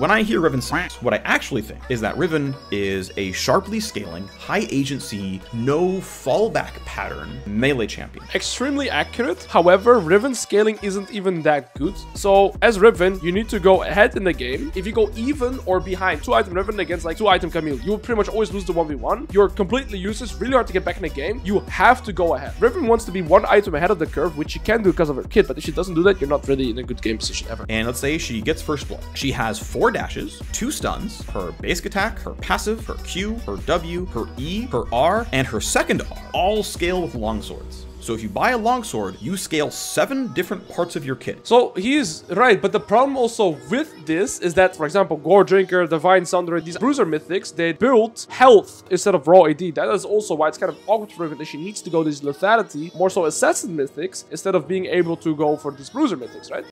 When I hear Riven say, what I actually think is that Riven is a sharply scaling, high agency, no fallback pattern melee champion. Extremely accurate. However, Riven scaling isn't even that good. So as Riven, you need to go ahead in the game. If you go even or behind two item Riven against like two item Camille, you will pretty much always lose the 1v1. You're completely useless, really hard to get back in the game. You have to go ahead. Riven wants to be one item ahead of the curve, which she can do because of her kit, but if she doesn't do that, you're not really in a good game position ever. And let's say she gets first blood. She has four dashes, two stuns, her basic attack, her passive, her Q, her W, her E, her R, and her second R all scale with longswords. So if you buy a longsword, you scale seven different parts of your kit. So he's right, but the problem also with this is that, for example, Goredrinker, Divine Sunderer, these bruiser mythics, they build health instead of raw AD. That is also why it's kind of awkward for her that she needs to go this lethality, more so assassin mythics, instead of being able to go for these bruiser mythics, right?